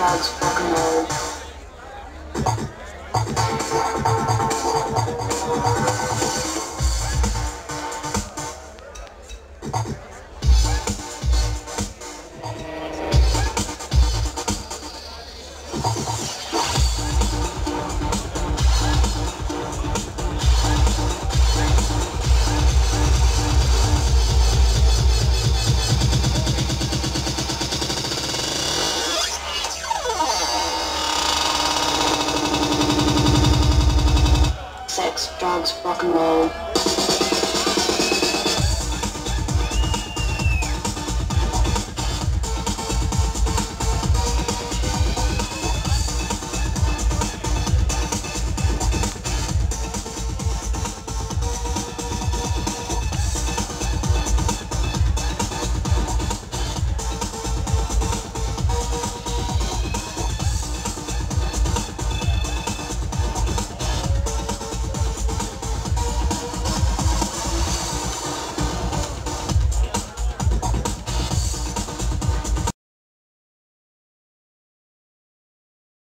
God's spoken word. Drugs, rock and roll.